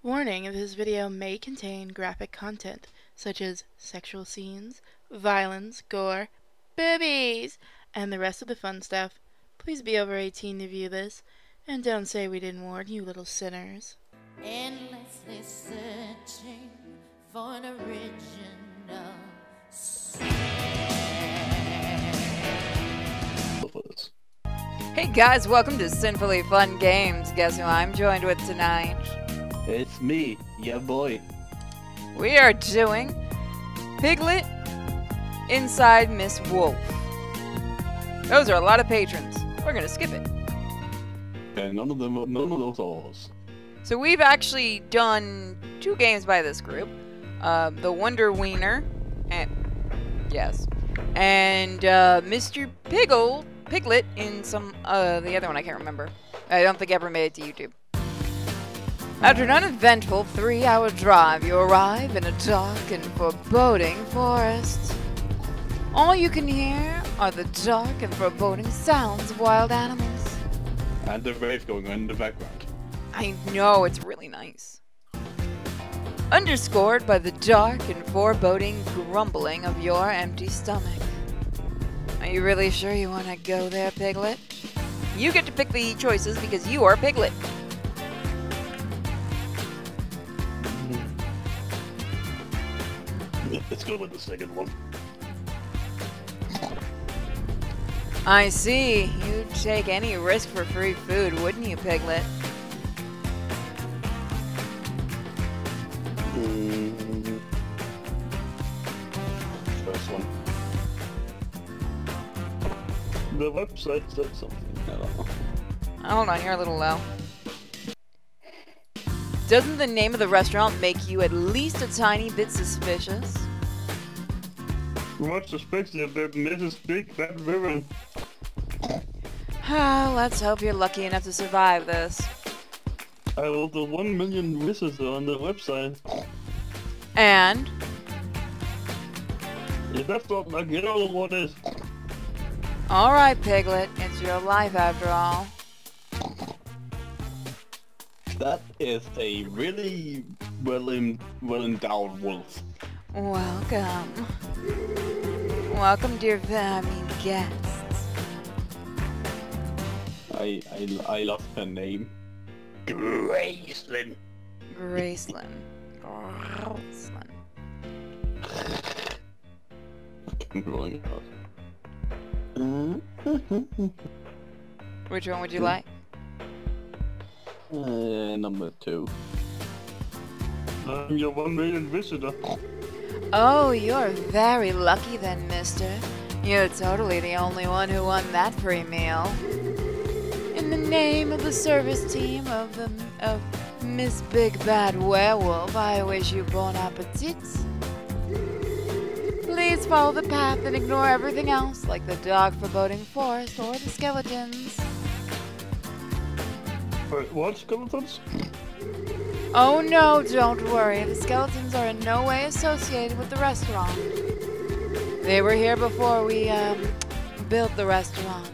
Warning, this video may contain graphic content, such as sexual scenes, violence, gore, boobies, and the rest of the fun stuff. Please be over 18 to view this, and don't say we didn't warn you little sinners. endlessly searching for an original. Hey guys, welcome to Sinfully Fun Games. Guess who I'm joined with tonight? It's me, yeah boy. We are doing Piglet Inside Miss Wolf. Those are a lot of patrons. We're gonna skip it. And none of them, none of those are ours. So we've actually done two games by this group. Uh, the Wonder Wiener, and yes, and uh, Mr. Piggle Piglet in some uh, the other one I can't remember. I don't think I ever made it to YouTube. After an uneventful three-hour drive, you arrive in a dark and foreboding forest. All you can hear are the dark and foreboding sounds of wild animals. And the rave going on in the background. I know, it's really nice. Underscored by the dark and foreboding grumbling of your empty stomach. Are you really sure you want to go there, Piglet? You get to pick the choices because you are Piglet. With the second one. I see. You'd take any risk for free food, wouldn't you, Piglet? Mm. First one. The website said something. I. Hold on, you're a little low. Doesn't the name of the restaurant make you at least a tiny bit suspicious? Much suspicious that Mrs. Big Bad Ribbon. Ah, Let's hope you're lucky enough to survive this. I will the one million visitors on the website. And If that's not like you know what is. All right, Piglet, it's your life after all. That is a really well in, well endowed wolf. Welcome. Welcome, dear I mean guests. I I I love her name. Graceland. Graceland. Graceland. I'm rolling out. Which one would you like? Uh, number two. I'm your one million visitor. Oh, you're very lucky then, mister. You're totally the only one who won that free meal. In the name of the service team of the of Miss Big Bad Werewolf, I wish you bon appetit. Please follow the path and ignore everything else, like the dark foreboding forest or the skeletons. What skeletons? Oh no, don't worry. The skeletons are in no way associated with the restaurant. They were here before we um, built the restaurant.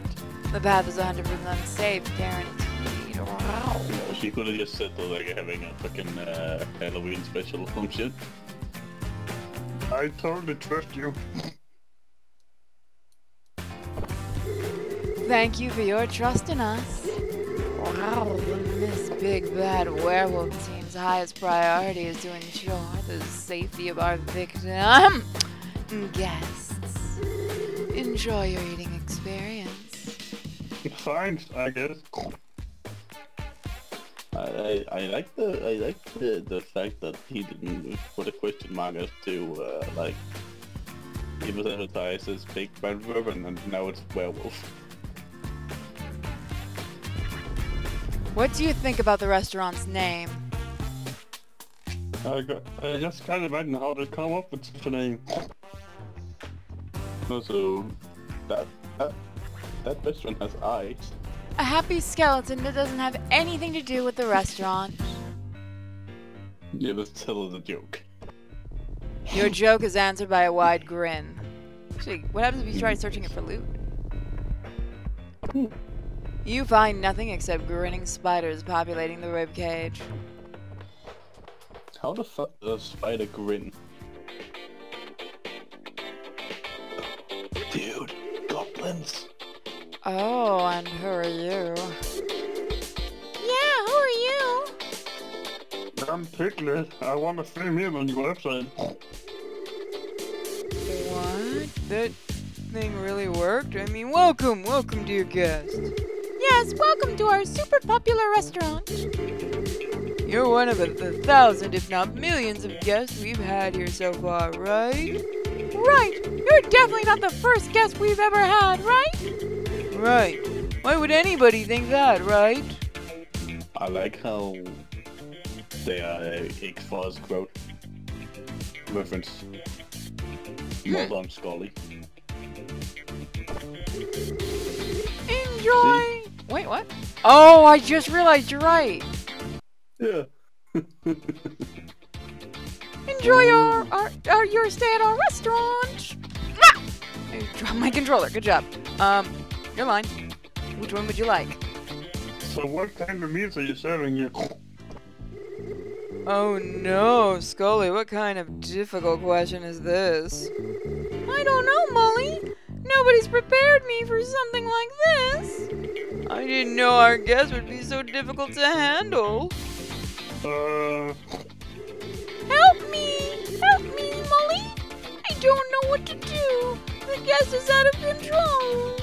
The path is 100% safe, guaranteed. Wow. She could have just said that like having a fucking uh, Halloween special or some shit. I totally trust you. Thank you for your trust in us. Wow, this big bad werewolf team's highest priority is to ensure the safety of our victim guests. Enjoy your eating experience. Fine, I guess. I, I, I like the I like the, the fact that he didn't put a question mark as to uh, like he was advertised as Big Bad Ribbon and now it's werewolf. What do you think about the restaurant's name? I got I just can't imagine how they come up with such a name. Also, that that that restaurant has eyes. A happy skeleton that doesn't have anything to do with the restaurant. Yeah, let's tell the joke. Your joke is answered by a wide grin. Actually, what happens if you try searching it for loot? Hmm. You find nothing except grinning spiders populating the rib cage. How the fuck does a spider grin? Dude, goblins. Oh, and who are you? Yeah, who are you? I'm Piglet. I want to stream in on your website. What? That thing really worked? I mean, welcome, welcome, dear guest. Yes, welcome to our super popular restaurant. You're one of the, the thousand, if not millions, of guests we've had here so far, right? Right, you're definitely not the first guest we've ever had, right? Right. Why would anybody think that, right? I like how they are uh, X-Files quote. Reference. Well done, Scully. Enjoy. Wait, what? Oh, I just realized you're right. Yeah. Enjoy your, our, our, your stay at our restaurant. Ah! I dropped my controller. Good job. Um, your line. Which one would you like? so what kind of meats are you serving here? Oh no, Scully, what kind of difficult question is this? I don't know, Molly. Nobody's prepared me for something like this. I didn't know our guest would be so difficult to handle. Uh, Help me! Help me, Molly! I don't know what to do. The guest is out of control.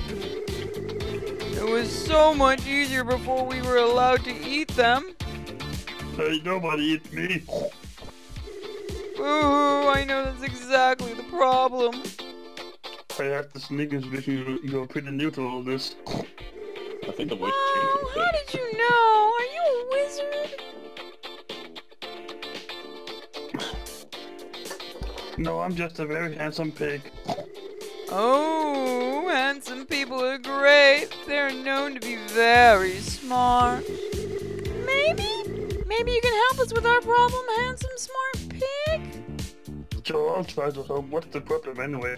It was so much easier before we were allowed to eat them. hey, nobody eat me. Ooh, I know that's exactly the problem. I have to sneak suspicion you- you're pretty new to all this. I think the voice Oh, changed. how did you know? No, I'm just a very handsome pig. Oh, handsome people are great. They're known to be very smart. Maybe? Maybe you can help us with our problem, handsome smart pig? Sure, I'll try to help. What's the problem anyway?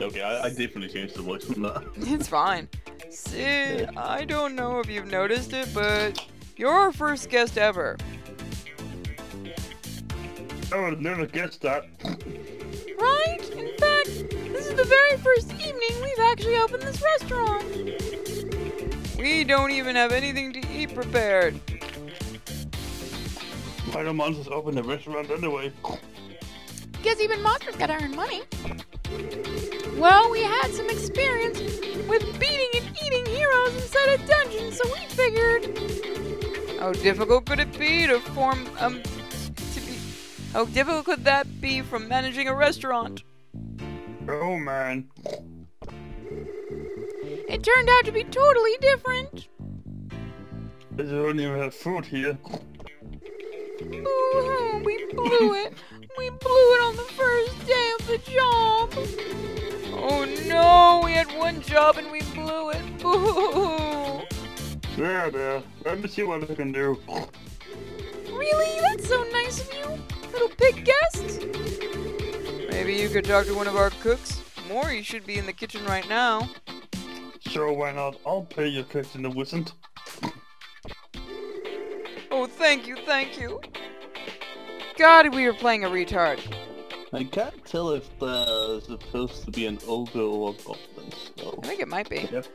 Okay, I, I definitely changed the voice from that. It's fine. Sid, I don't know if you've noticed it, but you're our first guest ever. I would never guess that. Right? In fact, this is the very first evening we've actually opened this restaurant. We don't even have anything to eat prepared. Why do monsters open the restaurant anyway? Guess even monsters gotta earn money. Well, we had some experience with beating and eating heroes inside a dungeon, so we figured. How difficult could it be to form um to be how difficult could that be from managing a restaurant? Oh man. It turned out to be totally different. They don't even have food here. Ooh, we blew it. We blew it on the first day of the job. Oh no, we had one job and we blew it. Boo! There, there. Let me see what I can do. Really? That's so nice of you, little pig guest. Maybe you could talk to one of our cooks. Maury should be in the kitchen right now. Sure, why not? I'll pay your cook in the wizard. Oh, thank you, thank you. God, we were playing a retard. I can't tell if there's supposed to be an ogre or a goblin, so... I think it might be. Yep.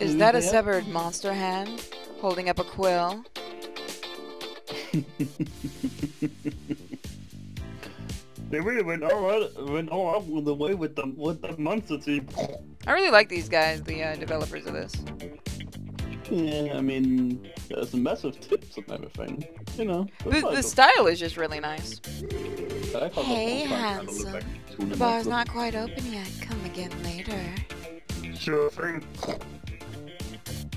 Is that a severed monster hand holding up a quill? They really went all out, went all out with the way with the with the monster team. I really like these guys, the uh, developers of this. Yeah, I mean, there's a massive tips and everything. You know. The, the style is just really nice. Hey, handsome. The bar's not quite open yet. Come again later. Sure thing.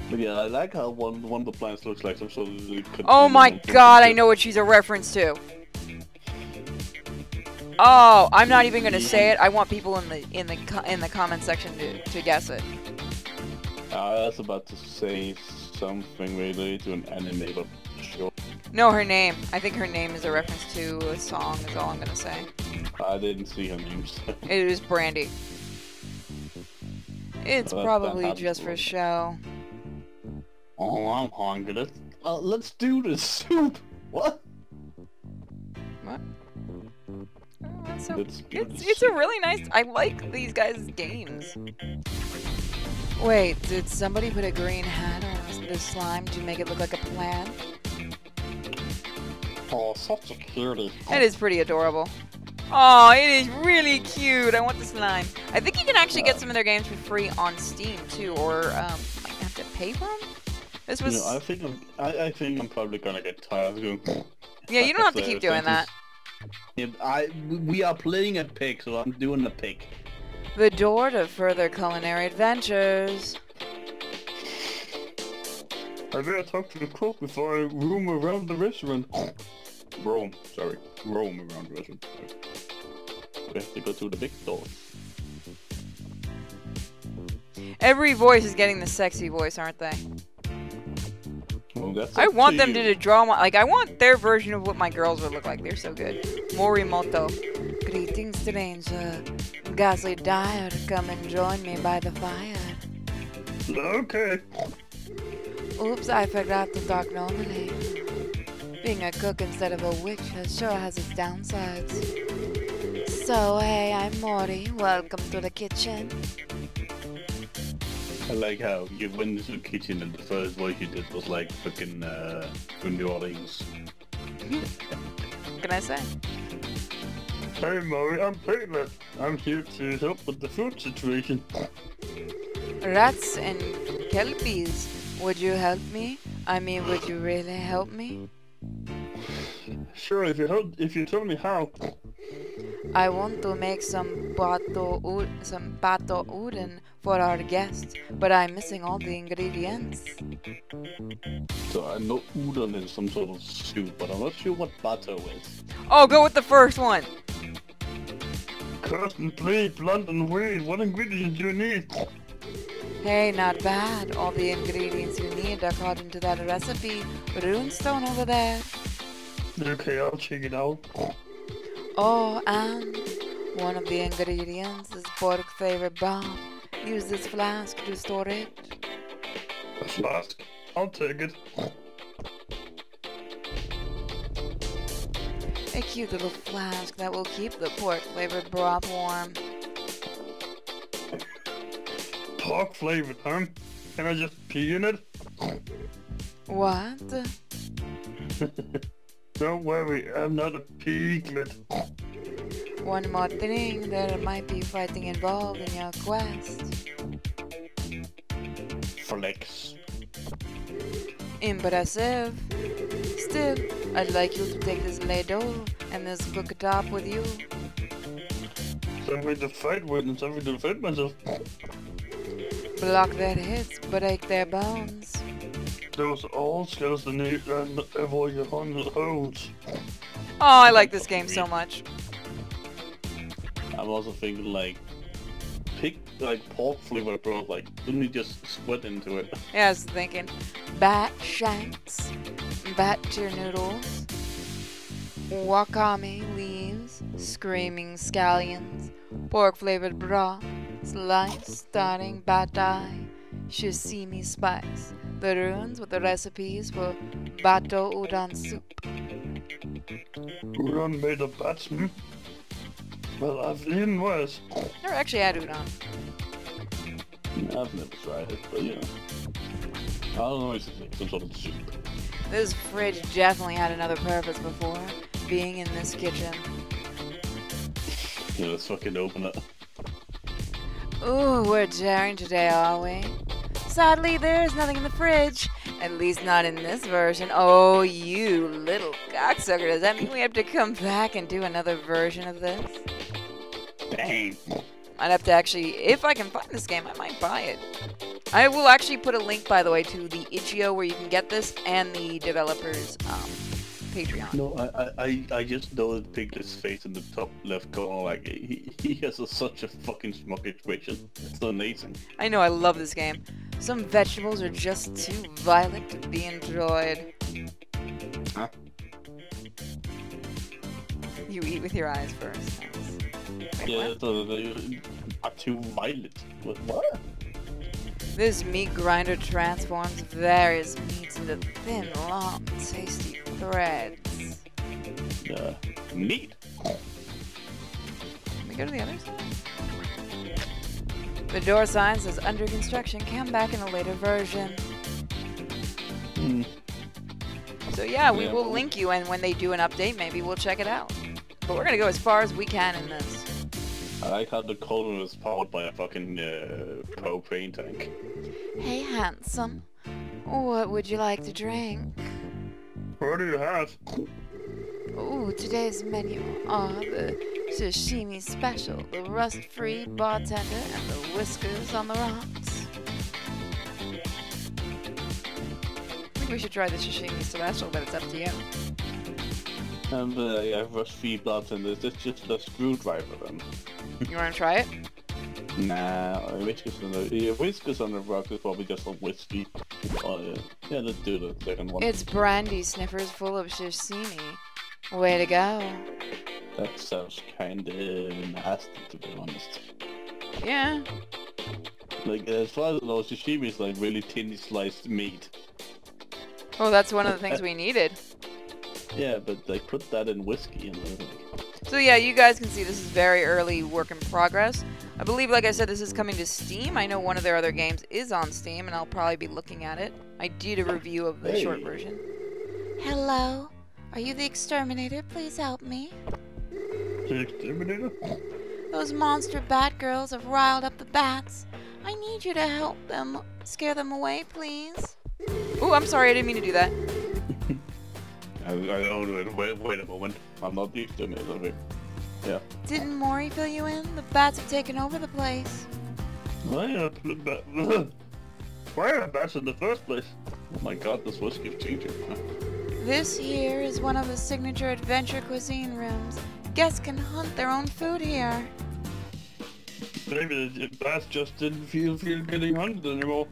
But yeah, I like how one one of the plants looks like some sort of. Oh my god, I know what she's a reference to. Oh, I'm not even gonna say it. I want people in the in the in the comment section to, to guess it. I was about to say something related to an anime, but sure. No, her name. I think her name is a reference to a song. Is all I'm gonna say. I didn't see her name. so- It is Brandy. It's probably just for show. Oh, I'm hungry. Let's, uh, let's do the soup. What? What? That's so It's good It's, it's a really nice. I like these guys' games. Wait, did somebody put a green hat on the slime to make it look like a plant? Oh, such a cutie. It is pretty adorable. Oh, it is really cute. I want the slime. I think you can actually get some of their games for free on Steam too, or um, might have to pay for them. This You was know, I think I'm, I, I think I'm probably gonna get tired of going. yeah. You don't have to keep doing that. Yeah, I we are playing a pig, so I'm doing the pig. The door to further culinary adventures. I better talk to the cook before I roam around the restaurant. roam, sorry, roam around the restaurant. We have to go to the big door. Every voice is getting the sexy voice, aren't they? Well, that's I up want them you. to draw my like I want their version of what my girls would look like. They're so good. Morimoto. Greetings, stranger. Ghastly dire, come and join me by the fire. Okay. Oops, I forgot to talk normally. Being a cook instead of a witch has sure has its downsides. So hey, I'm Mori. Welcome to the kitchen. I like how you went into the kitchen and the first voice you did was like fucking uh, from New Orleans. What can I say? Hey Murray, I'm Piglet. I'm here to help with the food situation. Rats and kelpies. Would you help me? I mean, would you really help me? Sure, if you help, if you tell me how. I want to make some pato u- some pato udon for our guests, but I'm missing all the ingredients. So I know udon is some sort of soup, but I'm not sure what bato is. Oh, go with the first one. Curtain, plate, blunt, and weed. What ingredients do you need? Hey, not bad. All the ingredients you need according to that recipe. Runestone over there. Okay, I'll check it out. Oh, and one of the ingredients is pork favorite bomb. Use this flask to store it. A flask. I'll take it. A cute little flask that will keep the pork flavored broth warm. Pork flavored, huh? Can I just pee in it? What? Don't worry, I'm not a piglet. One more thing, there might be fighting involved in your quest. Flex. Impressive. Still, I'd like you to take this ladle and this cooktop with you. Something to fight with and something to defend myself. Block their hits, break their bones. Those all skills that need and avoid your hundred holds. Oh, I like this game so much. I'm also thinking like pick like pork flavor, broth, like couldn't you just sweat into it? Yeah, I was thinking. Bat shanks, bat tier noodles, wakame leaves, screaming scallions, pork flavored broth, sliced starting bat eye, sashimi spice, the ruins with the recipes for bato udon soup. Udon made of bats, hmm? Well, I've eaten worse. Never actually had udon. I've never tried it, but you know. I don't know, it's like some sort of soup. This fridge definitely had another purpose before being in this kitchen. Yeah, let's fucking open it. Ooh, we're daring today, are we? Sadly, there's nothing in the fridge. At least not in this version. Oh, you little cocksucker. Does that mean we have to come back and do another version of this? Dang. I'd have to actually, if I can find this game, I might buy it. I will actually put a link, by the way, to the itch.io where you can get this and the developer's um, Patreon. No, I, I, I- I just know the Piglet's face in the top left corner, like, he, he has a, such a fucking smug expression. It's amazing. I know, I love this game. Some vegetables are just too violent to be enjoyed. Huh? You eat with your eyes first. Nice. Yeah, what? the, the, too violent. What? This meat grinder transforms various meats into thin, long, tasty threads. Yeah. Neat. Can we go to the others? The door sign says under construction. Come back in a later version. Hmm. So yeah, we Yeah, will link you, and when they do an update, maybe we'll check it out. But we're gonna go as far as we can in this. I like how the cauldron is powered by a fucking uh, propane tank. Hey, handsome. What would you like to drink? What do you have? Ooh, today's menu are the sashimi special, the rust-free bartender, and the whiskers on the rocks. I think we should try the sashimi special, but it's up to you. And uh, yeah, rust free blood and is this just a screwdriver then? You want to try it? Nah, whiskers on the yeah, whiskers on the rock is probably just a whiskey. Oh yeah, yeah. Let's do the second one. It's brandy sniffers full of sashimi. Way to go. That sounds kinda nasty to be honest. Yeah. Like as far as I know, sashimi is like really thinly sliced meat. Oh, that's one of the things we needed. Yeah, but they put that in whiskey and then like, So yeah, you guys can see this is very early work in progress. I believe, like I said, this is coming to Steam. I know one of their other games is on Steam, and I'll probably be looking at it. I did a review of the short version. Hello? Are you the exterminator? Please help me. the exterminator. Those monster bat girls have riled up the bats. I need you to help them. Scare them away, please. Oh, I'm sorry, I didn't mean to do that. I, I don't wait, wait a moment. I'm not the exterminator. Wait. Yeah. Didn't Maury fill you in? The bats have taken over the place. Why are the Why are bats in the first place? Oh my god, this whiskey is changing. This here is one of the signature adventure cuisine rooms. Guests can hunt their own food here. Maybe the bats just didn't feel feel getting hungry anymore.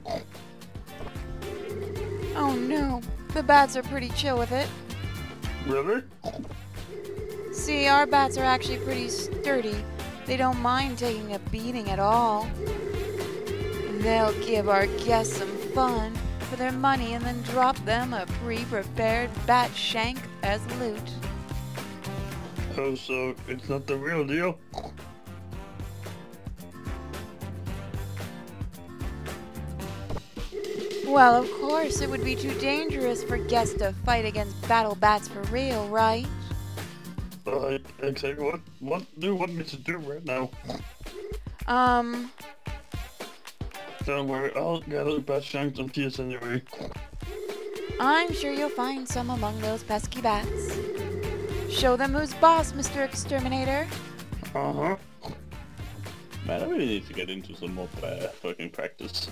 Oh no, the bats are pretty chill with it. Really? See, our bats are actually pretty sturdy. They don't mind taking a beating at all. And They'll give our guests some fun for their money and then drop them a pre-prepared bat shank as loot. Oh, so it's not the real deal? Well, of course, it would be too dangerous for guests to fight against battle bats for real, right? Uh, exactly. What what do you want me to do right now? Um, Don't worry, I'll gather bat shanks and tears anyway. I'm sure you'll find some among those pesky bats. Show them who's boss, Mr. Exterminator. Uh huh. Man, I really need to get into some more uh, fucking practice.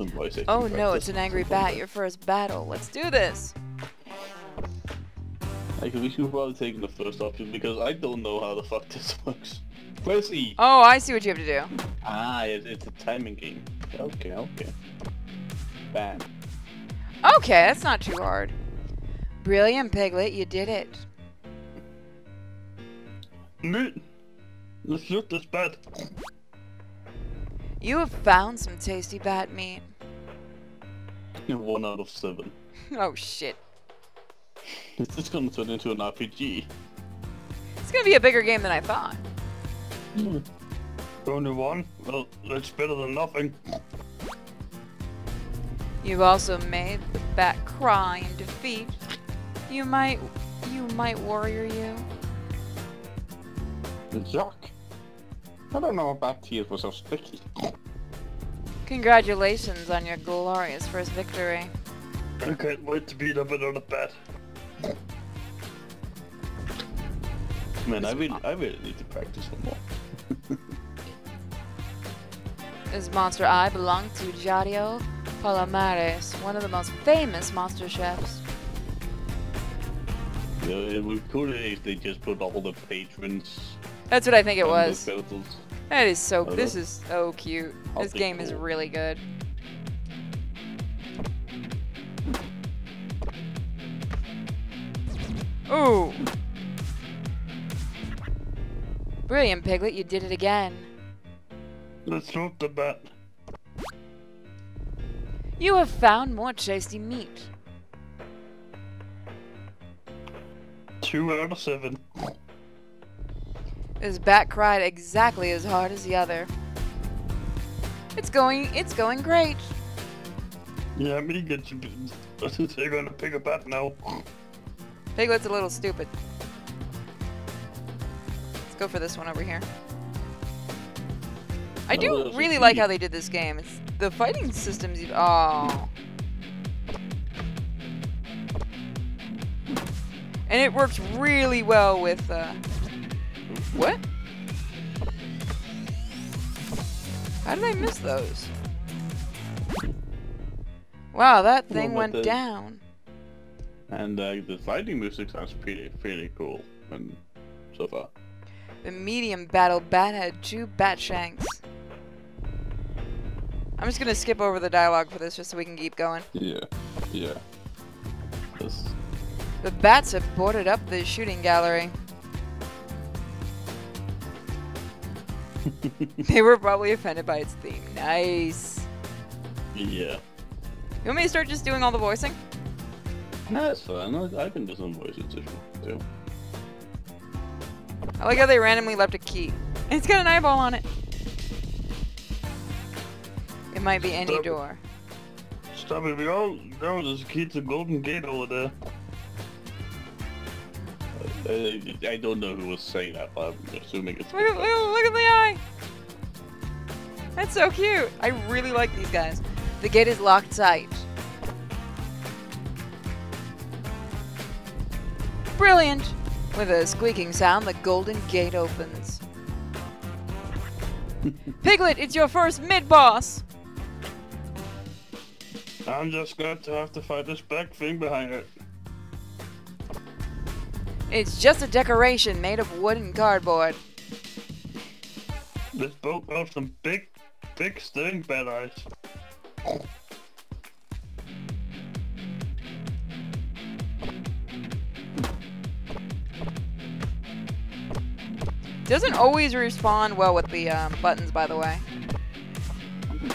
Some voice acting Oh no, it's an angry bat. Your first battle. Let's do this. Like, we should probably take the first option because I don't know how the fuck this works. Press E. Oh, I see what you have to do. Ah, it's, it's a timing game. Okay, okay. Bam. Okay, that's not too hard. Brilliant, Piglet. You did it. Meat. Let's shoot this bat. You have found some tasty bat meat. One out of seven. Oh shit. This Is this gonna turn into an RPG? It's gonna be a bigger game than I thought. Hmm. Only one? Well, that's better than nothing. You've also made the bat cry in defeat. You might, you might warrior you. Yuck. I don't know about tears were so sticky. Congratulations on your glorious first victory. I can't wait to beat up another bat. Man, I really, I really need to practice some more. This monster eye belonged to Jadio Palomares, one of the most famous monster chefs. Yeah, it would be cool if they just put all the patrons. That's what I think it on was. That is so. Oh, This is so cute. I'll This game is really good. Ooh. Brilliant, Piglet. You did it again. Let's shoot the bat. You have found more tasty meat. two out of seven. This bat cried exactly as hard as the other. It's going, it's going great. Yeah, me get you. They're gonna pick a bat now. Piglet's a little stupid. Let's go for this one over here. I Oh, do those really like how they did this game. It's the fighting systems. Oh. And it works really well with. Uh, what? How did I miss those? Wow, that thing went the- down. And uh, the fighting music sounds pretty, pretty cool. And so far. The medium battle bat had two bat shanks. I'm just gonna skip over the dialogue for this just so we can keep going. Yeah, yeah. This, The bats have boarded up the shooting gallery. they were probably offended by its theme. Nice. yeah. You want me to start just doing all the voicing? No, that's fine. I, I can do some voices if you. I like how they randomly left a key. It's got an eyeball on it. It might be any Stop door. Stop it, we all know there's a key to Golden Gate over there. Uh, I don't know who was saying that, but I'm assuming it's. Look at, look, look at the eye. That's so cute. I really like these guys. The gate is locked tight. Brilliant. With a squeaking sound, the golden gate opens. Piglet, it's your first mid-boss. I'm just going to have to fight this back thing behind it. It's just a decoration made of wood and cardboard. This boat got some big, big sting bad eyes. Doesn't always respond well with the um, buttons, by the way.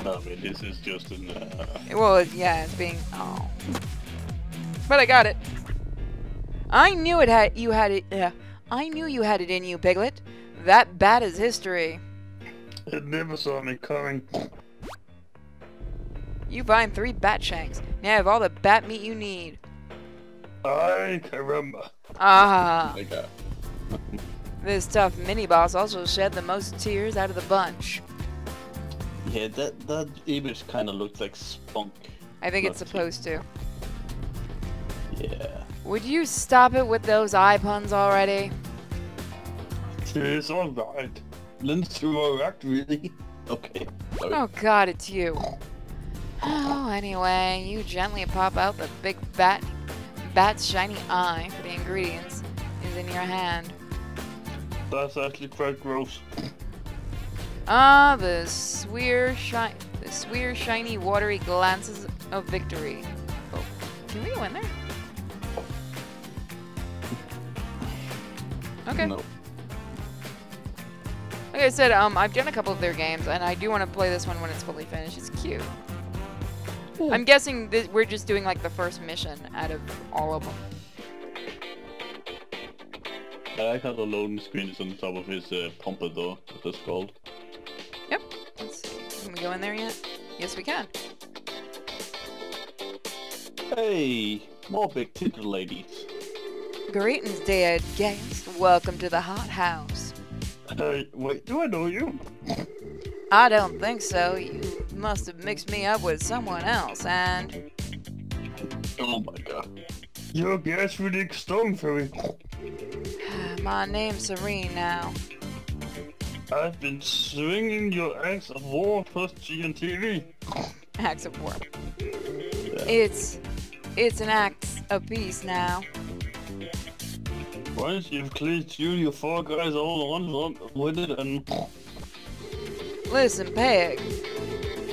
I mean, this is just an. Uh, Well, yeah, it's being. Oh. But I got it. I knew it had you had it. Yeah, I knew you had it in you, Piglet. That bat is history. it never saw me coming. You find three bat shanks. Now you have all the bat meat you need. Ay, caramba. Ah, Like that. this tough mini boss also shed the most tears out of the bunch. Yeah, that that image kind of looks like spunk. I think it's Not supposed to. Yeah. Would you stop it with those eye puns already? It's alright. Let's do our act, really. Okay. Sorry. Oh god, it's you. Oh, anyway, you gently pop out the big bat bat's shiny eye for the ingredients is in your hand. That's actually quite gross. Ah, the swear shi the swear shiny watery glances of victory. Oh, can we go in there? Okay. No. Like I said, um, I've done a couple of their games, and I do want to play this one when it's fully finished. It's cute. I'm guessing that we're just doing like the first mission out of all of them. I like how the loading screen is on the top of his uh, pompadour, what that's called. Yep. Let's see. Can we go in there yet? Yes, we can. Hey, more big titted ladies. Greetings, dear guest. Welcome to the hot house. Hey, wait, do I know you? I don't think so. You must have mixed me up with someone else, and Oh my god. You're gas really stone fairy. my name's Serene now. I've been swinging your axe of war plus GNTV. Acts of war. It's it's an act of peace now. Once you've cleared you, your four guys all on on with it and Listen, Peg.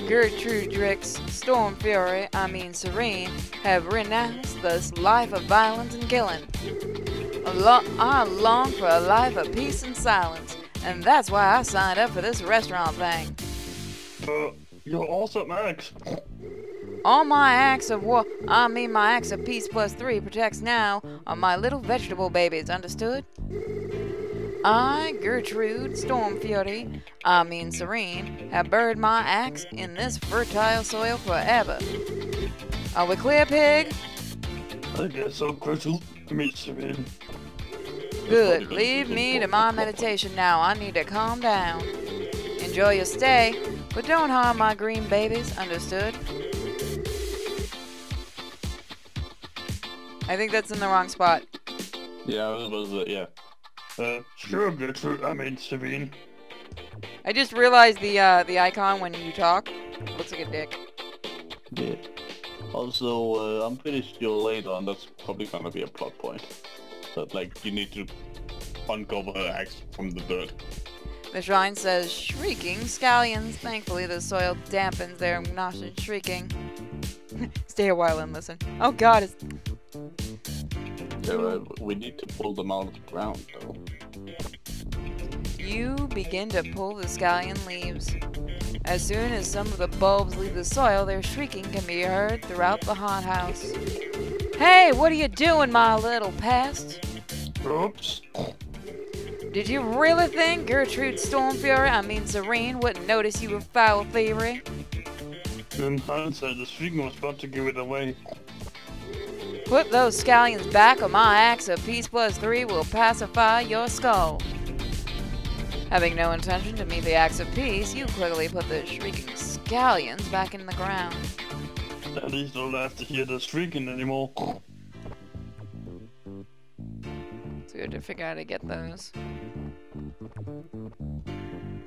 Gertrude Drix, Storm Fury, I mean Serene, have renounced this life of violence and killing. Lo- I long for a life of peace and silence, and that's why I signed up for this restaurant thing. uh, you're awesome axe. All my acts of war, I mean my acts of peace plus three protects now on my little vegetable babies, understood? I, Gertrude Storm Fury, I mean Serene, have buried my axe in this fertile soil forever. Are we clear, pig? I guess so, Crystal. Mean, Serene. Good. Leave me to my meditation now. I need to calm down. Enjoy your stay, but don't harm my green babies, understood? I think that's in the wrong spot. Yeah, it was, uh, yeah. Uh, sure, Gertrude. I mean, Serene. I just realized the uh, the icon when you talk looks like a dick. Yeah. Also, uh, I'm pretty sure later on that's probably gonna be a plot point. That, like, you need to uncover her axe from the dirt. The shrine says shrieking scallions. Thankfully, the soil dampens their obnoxious shrieking. Stay a while and listen. Oh God, it's We need to pull them out of the ground, though. You begin to pull the scallion leaves. As soon as some of the bulbs leave the soil, their shrieking can be heard throughout the hothouse. Hey, what are you doing, my little pest? Oops. Did you really think Gertrude Stormfury, I mean Serene, wouldn't notice you were foul thievery? In hindsight, the shrieking was about to give it away. Put those scallions back, or my axe of peace plus three will pacify your skull. Having no intention to meet the axe of peace, you quickly put the shrieking scallions back in the ground. At least don't have to hear the shrieking anymore. So we have to figure out how to get those.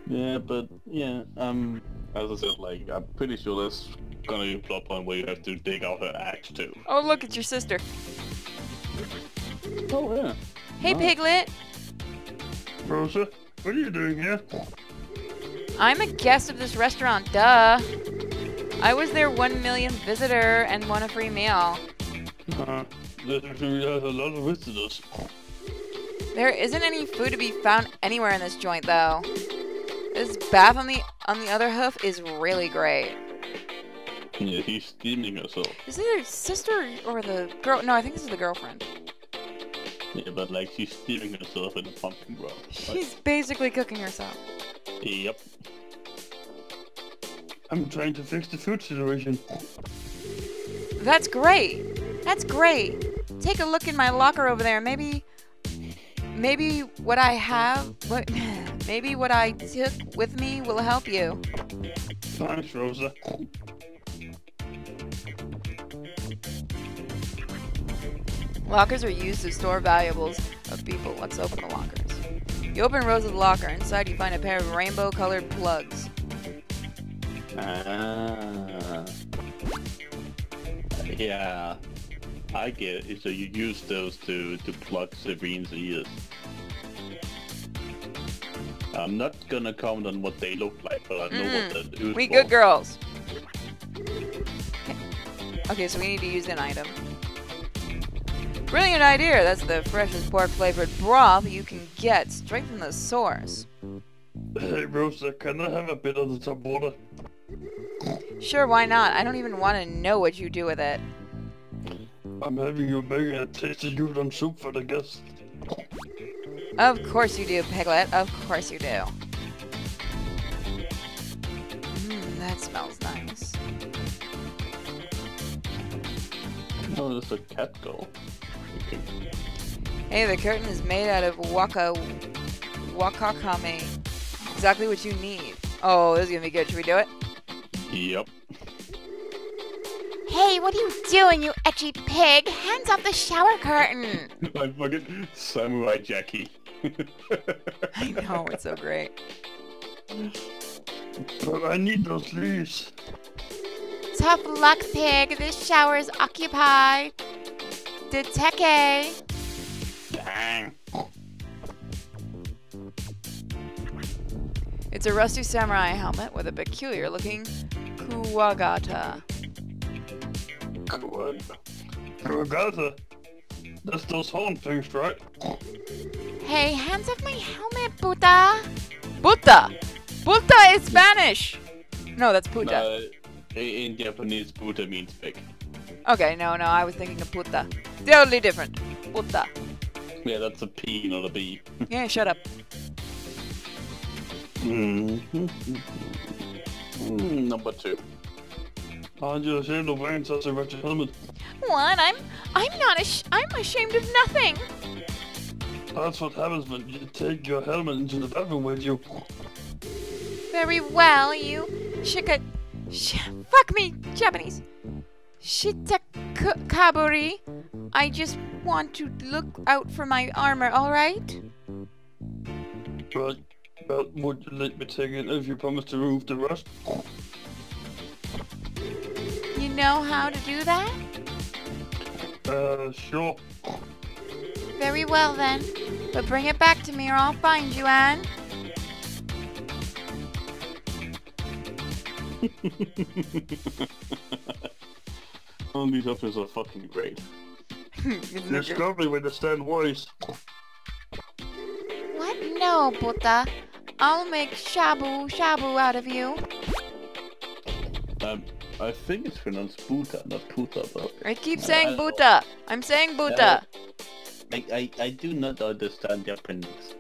Yeah, but yeah, um, as I said, like I'm pretty sure there's gonna be a plot point where you have to dig out her axe too. Oh, look, it's your sister. Oh yeah. Hey, Nice. Piglet. Rosa, what are you doing here? I'm a guest of this restaurant, duh. I was their one millionth visitor and won a free meal. Uh, this actually has a lot of visitors. There isn't any food to be found anywhere in this joint, though. This bath on the on the other hoof is really great. Yeah, he's steaming herself. Is it her sister or the girl? No, I think this is the girlfriend. Yeah, but like she's steaming herself in the pumpkin broth. Like, She's basically cooking herself. yep. I'm trying to fix the food situation. That's great. That's great. Take a look in my locker over there. Maybe, maybe what I have, what, maybe what I took with me will help you. Thanks, Rosa. Lockers are used to store valuables of people. Let's open the lockers. You open Rosa's locker. Inside, you find a pair of rainbow-colored plugs. Ah. Yeah. I get it. So you use those to, to plug Sabine's ears. I'm not gonna comment on what they look like, but I know what they're used Mm-hmm. We good girls. Okay, so we need to use an item. Brilliant idea! That's the freshest pork flavored broth you can get straight from the source. Hey Rosa, can I have a bit of the top water? Sure, why not? I don't even want to know what you do with it. I'm having you make a tasty udon soup for the guests. Of course you do, Piglet. Of course you do. Mmm, that smells nice. Oh, there's a cat go. Hey, the curtain is made out of waka wakakame. Exactly what you need. Oh, this is gonna be good. Should we do it? Yep. Hey, what are you doing, you etchy pig? Hands off the shower curtain. I'm fucking Samurai Jackie. I know, it's so great. But I need those leaves. Tough luck, pig. This shower is occupied. Deteke. Dang. It's a rusty samurai helmet with a peculiar looking kuwagata. Good. Kuragata. That's those horn things, right? Hey, hands off my helmet, Buta. Puta! Puta is Spanish! No, that's puta. Uh, in Japanese, Buta means big. Okay, no, no, I was thinking of puta. Totally different. Puta. Yeah, that's a P, not a B. Yeah, shut up. Mm-hmm. Mm, Number two. You ashamed of wearing such a wretched helmet? What? I'm I'm not ash- I'm ashamed of nothing. That's what happens when you take your helmet into the bathroom with you. Very well, you shika sh- fuck me, Japanese. Shitakaburi. I just want to look out for my armor, alright? Right. Well, would you let me take it if you promise to remove the rust? Know how to do that? Uh, sure. Very well then. But bring it back to me or I'll find you, Anne. All these options are fucking great. Isn't it good? lovely when they stand wise. What? No, puta. I'll make shabu shabu out of you. Um, I think it's pronounced Buta, not Puta, though. I keep uh, saying Buta. I'm saying Buta. I, I, I do not understand Japanese.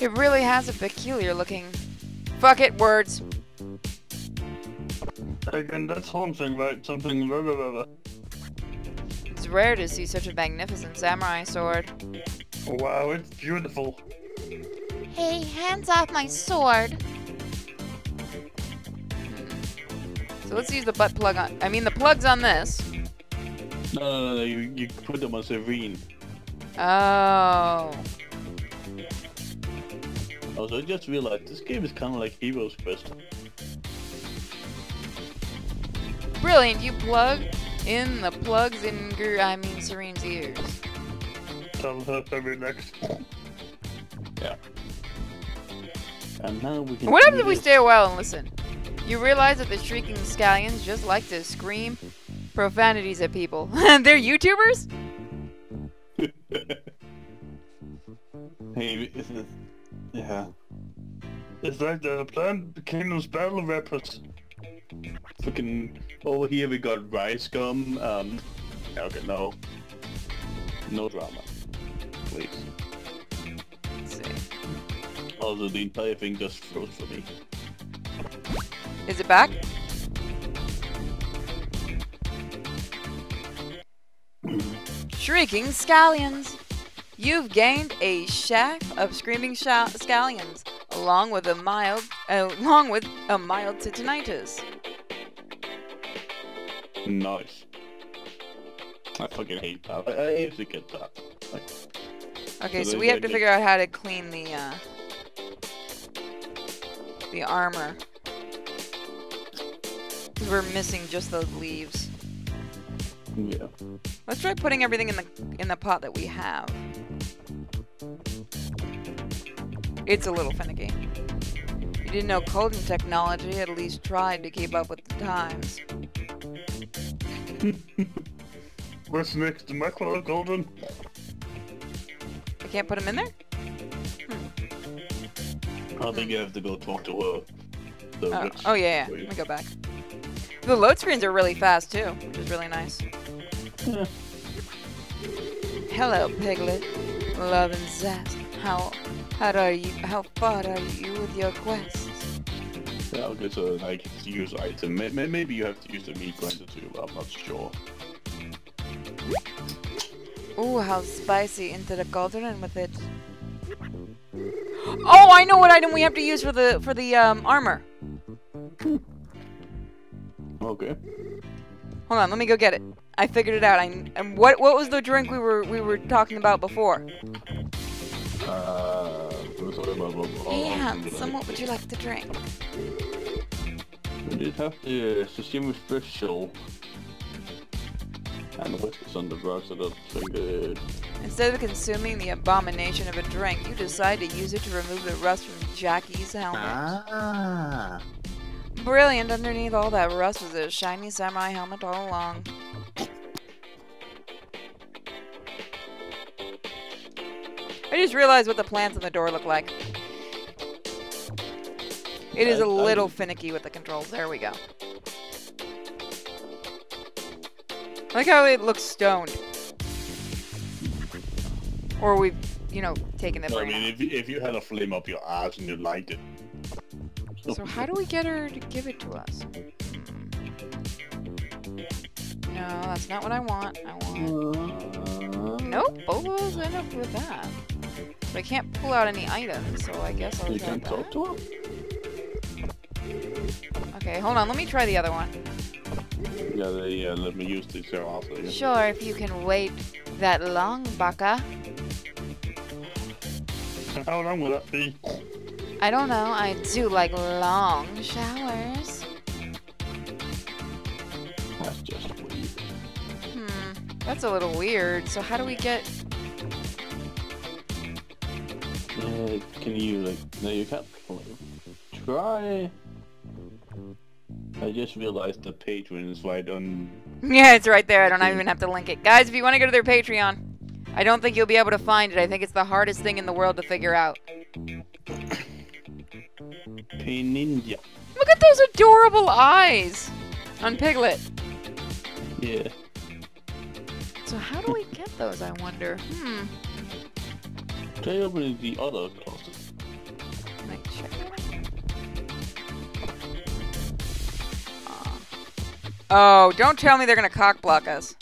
It really has a peculiar looking. Fuck it, words. Again, that's something, right? Something, blah, blah, blah, blah. It's rare to see such a magnificent samurai sword. Wow, it's beautiful. Hey, hands off my sword. So let's use the butt plug on. I mean, the plug's on this. No, no, no, you, you put them on Serene. Oh. Also, I just realized this game is kind of like Hero's Quest. Brilliant, you plug in the plugs in, I mean, Serene's ears. Tell her very next. Yeah. And now we can. What happens if we stay a while and listen? You realize that the Shrieking Scallions just like to scream profanities at people. They're YouTubers? Hey, is it? Yeah. It's like the Planet Kingdom's battle rappers. Fucking over here we got RiceGum. Um. Okay, no. No drama, please. Let's see. Also, the entire thing just froze for me. Is it back? Shrieking Scallions! You've gained a shaft of screaming sha- scallions, along with a mild, uh, along with a mild titanitis. Nice. I fucking hate that. I, I actually get that. Okay, So so we have to figure out how to clean the uh, the armor. 'Cause we're missing just those leaves. yeah. Let's try putting everything in the in the pot that we have. It's a little finicky. You didn't know coding technology, at least tried to keep up with the times. What's next? The mackerel golden? I can't put him in there? Hmm. I think you have to go talk to her. The Oh, oh yeah, yeah. Let me go back. The load screens are really fast too, which is really nice. Yeah. Hello, Pigglet. Love and zest. How how are you? How far are you with your quests? Yeah, okay, so like it's use item. May- may- Maybe you have to use the meat grinder too. But I'm not sure. Ooh, how spicy! Into the cauldron with it. Oh, I know what item we have to use for the for the um armor. Okay. Hold on, let me go get it. I figured it out. I and what what was the drink we were we were talking about before? Uh, Um, handsome, what would you like to drink? We did have the uh, sashimi special. And the whiskers on the so that's so good. Instead of consuming the abomination of a drink, you decide to use it to remove the rust from Jackie's helmet. Ah. Brilliant underneath all that rust was a shiny samurai helmet all along. I just realized what the plants in the door look like. It is a little finicky with the controls. There we go. I like how it looks stoned. Or we've, you know, taken the no, I mean, if you, if you had a flame up your ass and you liked it, so how do we get her to give it to us? No, that's not what I want. I want... Nope, both of us end up with that. But I can't pull out any items, so I guess I'll You try can that. talk to her. Okay, hold on, let me try the other one. Yeah, they uh, let me use this here after. Yeah. Sure, if you can wait that long, Baka. How long will that be? I don't know, I do like long showers. That's just weird. Hmm, that's a little weird. So how do we get... Uh, can you like? No, you can't. Try. I just realized the Patreon is right on. Yeah, it's right there. I don't even have to link it. Guys, if you want to go to their Patreon, I don't think you'll be able to find it. I think it's the hardest thing in the world to figure out. Look at those adorable eyes on Pigglet. Yeah. So how do we get those, I wonder? Hmm. Try opening the other closet. Can check? Oh, don't tell me they're gonna cock block us.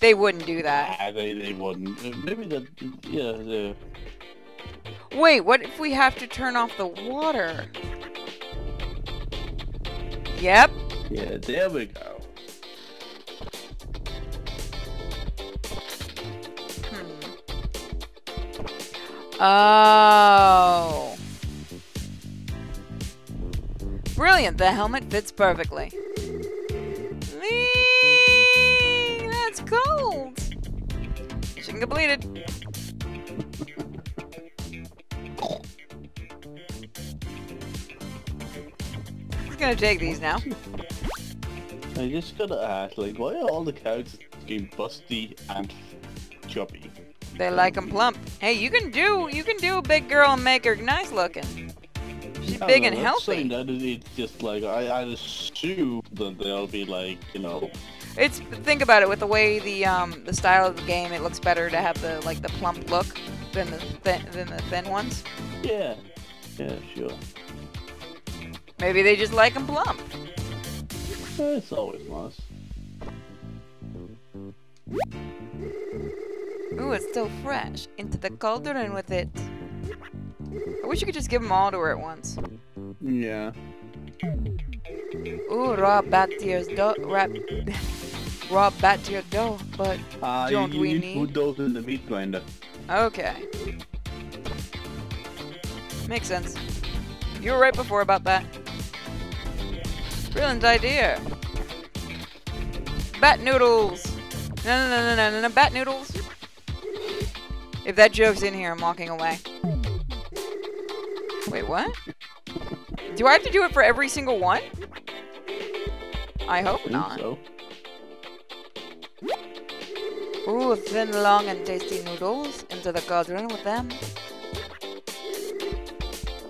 They wouldn't do that. Ah, they they wouldn't. Maybe that. Yeah. Wait, what if we have to turn off the water? Yep. Yeah. There we go. Hmm. Oh. Brilliant. The helmet fits perfectly. Whee! That's cold. Mission completed. Gonna take these now. I just gotta ask, like, why are all the characters getting busty and chubby? They like 'em plump. Hey, you can do you can do a big girl and make her nice looking. She's I big and healthy. That it's just like I I assume that they'll be like you know It's think about it with the way the um the style of the game. It looks better to have the like the plump look than the thin, than the thin ones. yeah yeah sure. Maybe they just like 'em plump. It's always nice. Ooh, it's still fresh. Into the cauldron with it. I wish you could just give them all to her at once. Yeah. Ooh, raw bat to your dough. Rap, raw bat to your dough. But Uh, Don't you, we you need- put those in the meat grinder. okay, makes sense. You were right before about that. Brilliant idea. Bat noodles. No, no, no, no, no, no, no, bat noodles. If that joke's in here, I'm walking away. Wait, what? Do I have to do it for every single one? I hope Think not. so. Ooh, thin, long, and tasty noodles. Into the cauldron with them.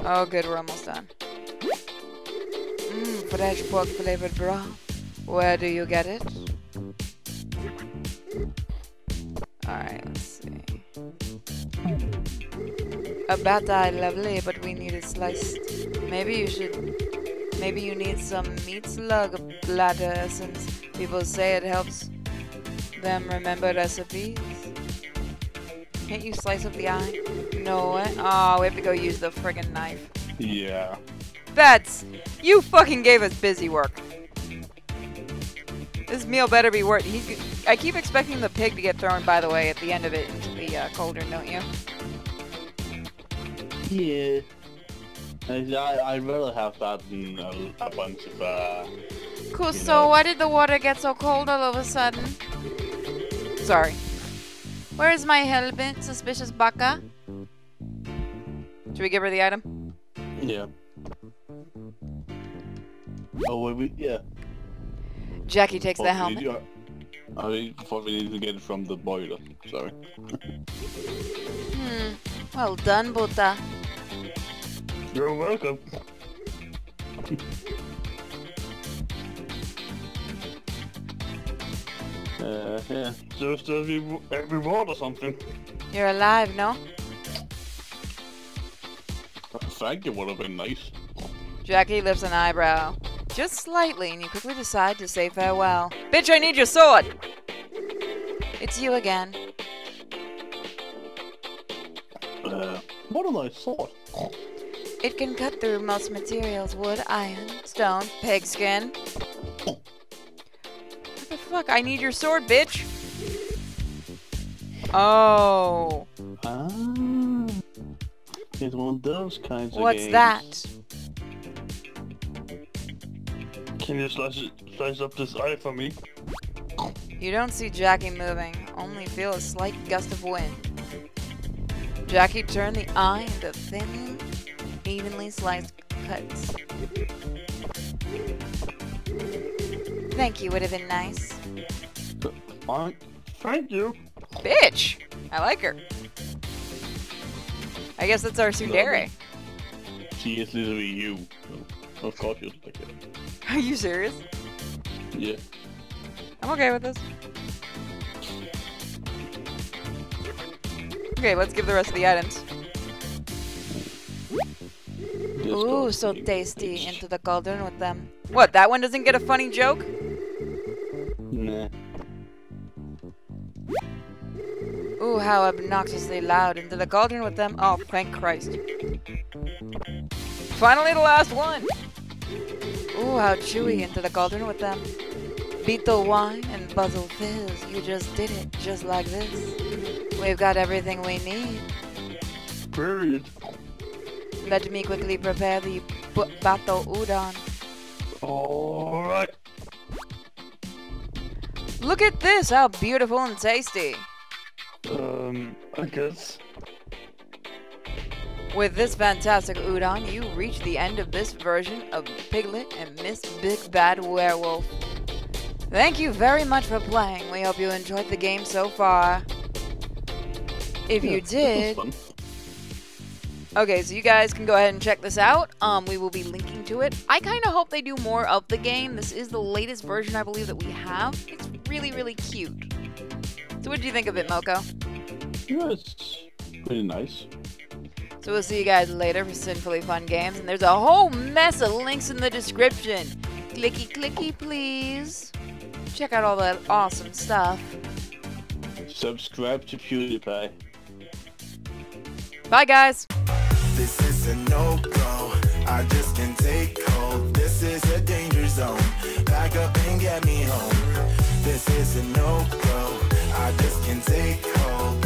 Oh, good, we're almost done. Mmm, fresh pork flavored broth. Where do you get it? Alright, let's see. A bat eye, lovely, but we need it sliced. Maybe you should. Maybe you need some meat slug bladder essence. People say it helps them remember recipes. Can't you slice up the eye? No way. Oh, we have to go use the friggin' knife. Yeah. That's. You fucking gave us busy work. This meal better be worth. He's. I keep expecting the pig to get thrown, by the way, at the end of it into the uh, cauldron, don't you? Yeah. I, I, I'd rather have that than a, a bunch of, uh... Cool. So know. why did the water get so cold all of a sudden? Sorry. Where's my helmet, suspicious baka? Should we give her the item? Yeah. Oh, wait, we, yeah. Jackie takes Oh, the we helmet. need- I thought we need to get it from the boiler. Sorry. Hmm. Well done, Buta. You're welcome. Uh, yeah. Just a re- a reward or something. You're alive, no? Thank you would have been nice. Jackie lifts an eyebrow. Just slightly, and you quickly decide to say farewell. Bitch, I need your sword! It's you again. Uh, what a nice sword. It can cut through most materials wood, iron, stone, pigskin. What the fuck? I need your sword, bitch! Oh. Ah. It's one of those kinds of What's that? Can you slice it, slice up this eye for me? You don't see Jackie moving, only feel a slight gust of wind. Jackie turned the eye into thin, evenly sliced cuts. Thank you, would have been nice. Uh, Fine. Thank you. Bitch! I like her. I guess that's our tsundere. She is literally you. Of course you'll like it. Are you serious? Yeah. I'm okay with this. Okay, let's give the rest of the items. Ooh, so tasty. Into the cauldron with them. What, that one doesn't get a funny joke? Nah. Ooh, how obnoxiously loud. Into the cauldron with them. Oh, thank Christ. Finally, the last one. Ooh, how chewy. Into the cauldron with them. Beetle wine and buzzle fizz. You just did it, just like this. We've got everything we need. Period. Let me quickly prepare the b- battle udon. Alright. Look at this, how beautiful and tasty. Um, I guess. With this fantastic udon, you reach the end of this version of Pigglet and Miss Big Bad Werewolf. Thank you very much for playing. We hope you enjoyed the game so far. If you Yeah, was did, okay, so you guys can go ahead and check this out. Um, we will be linking to it. I kind of hope they do more of the game. This is the latest version, I believe, that we have. It's really, really cute. So, what did you think of it, Mokko? Yeah, it's pretty nice. So we'll see you guys later for Sinfully Fun Games, and there's a whole mess of links in the description. Clicky clicky please. Check out all that awesome stuff. Subscribe to PewDiePie. Bye guys! This is a no-go. I just can't take hold. This is a danger zone. Back up and get me home. This is a no-go. I just can't take hold.